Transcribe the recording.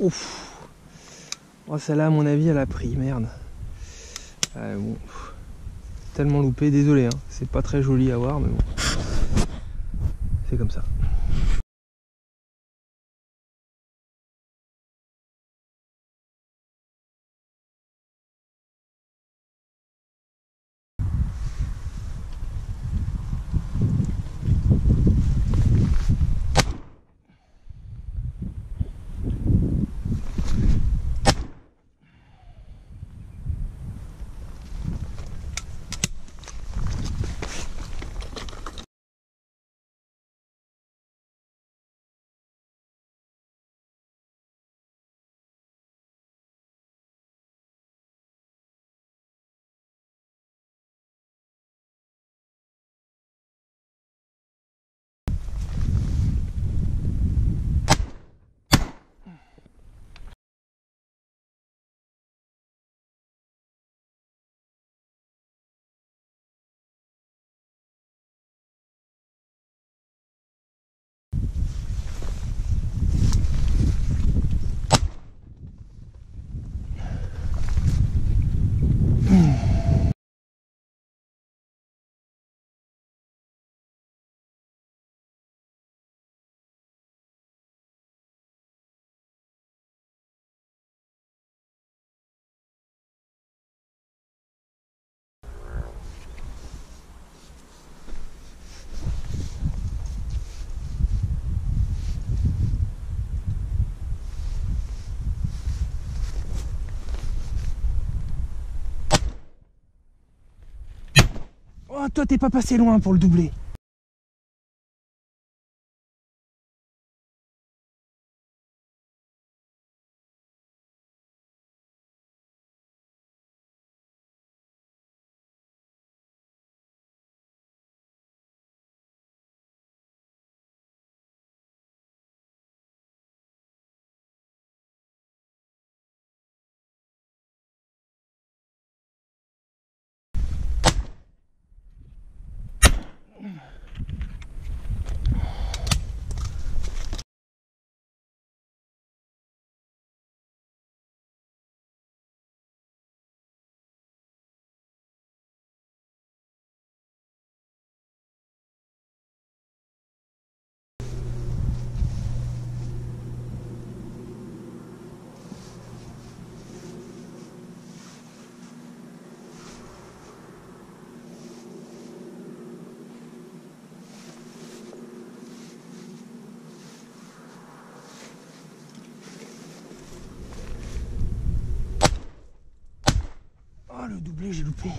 Ouf. Oh, celle-là, à mon avis, elle a pris, merde. Tellement loupé, désolé, hein. c'est pas très joli à voir, mais bon. C'est comme ça. Toi, t'es pas passé loin pour le doubler. doublé, j'ai loupé.